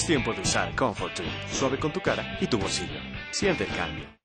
Es tiempo de usar Comfort Suave con tu cara y tu bolsillo. Siente el cambio.